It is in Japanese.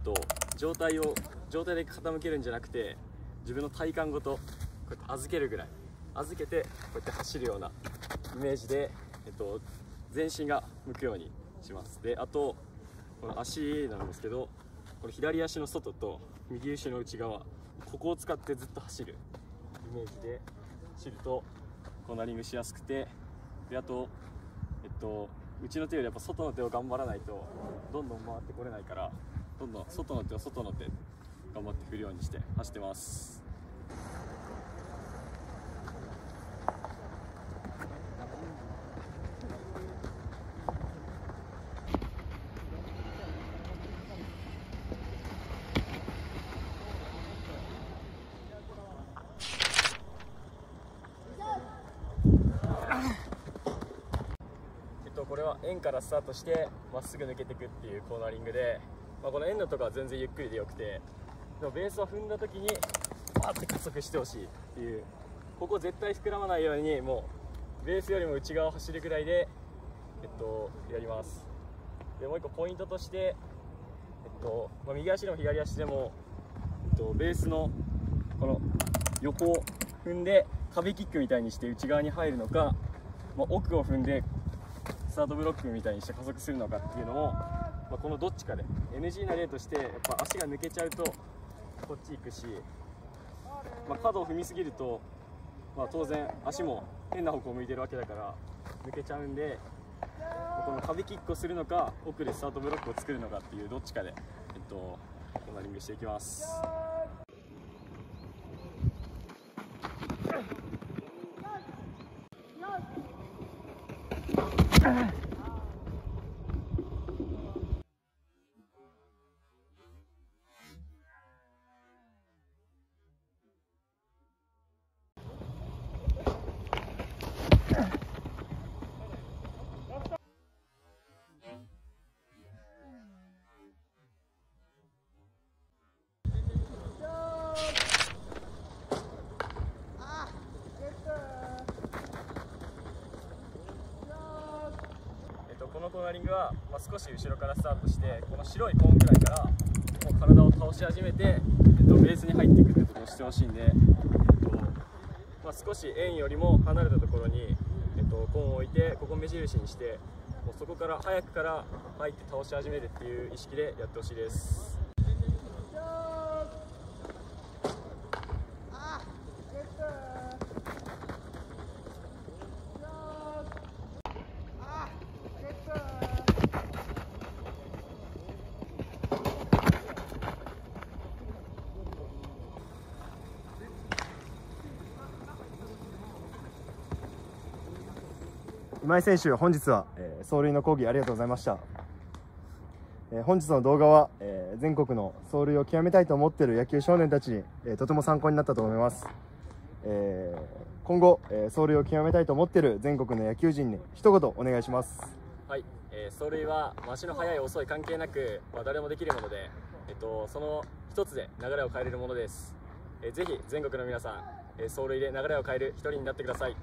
と状態を状態で傾けるんじゃなくて自分の体幹ごとこうやって預けるぐらい。預けてこうやって走るようなイメージで、えっと、全身が向くようにします。であとこの足なんですけどこの左足の外と右足の内側ここを使ってずっと走るイメージで走るとコーナリングしやすくてであとえっと内の手よりやっぱ外の手を頑張らないとどんどん回ってこれないからどんどん外の手を外の手頑張って振るようにして走ってます。えっと、これは円からスタートしてまっすぐ抜けていくっていうコーナリングで、まあ、この円のとこは全然ゆっくりでよくてでもベースを踏んだ時にバーって加速してほしいっていう。ここ絶対膨らまないようにもうベースよりも内側を走るぐらいで、えっと、やります。でもう一個ポイントとして、えっとまあ、右足でも左足でも、えっと、ベースのこの横を踏んで壁キックみたいにして内側に入るのか、まあ、奥を踏んでスタートブロックみたいにして加速するのかっていうのを、まあ、このどっちかで NG な例としてやっぱ足が抜けちゃうとこっち行くし、まあ、角を踏みすぎると、まあ、当然足も変な方向を向いてるわけだから抜けちゃうんで、まあこの壁キックをするのか奥でスタートブロックを作るのかっていうどっちかで、えっと、コーナリングしていきます。このコーナリングは、まあ、少し後ろからスタートしてこの白いコーンくらいからもう体を倒し始めて、えっと、ベースに入ってくるとことをしてほしいんで、えっとまあ、少し円よりも離れたところに、えっと、コーンを置いてここ目印にしてもうそこから早くから入って倒し始めるっていう意識でやってほしいです。今井選手、本日は、えー走塁の講義ありがとうございました。えー本日の動画は、えー全国の走塁を極めたいと思っている野球少年たちに、えとても参考になったと思います。え今後、え走塁を極めたいと思っている全国の野球陣に一言お願いします。はい、えー走塁は足の速い遅い関係なく、まあ、誰もできるもので、えっと、その一つで流れを変えれるものです、えーぜひ全国の皆さん、え走塁で流れを変える一人になってください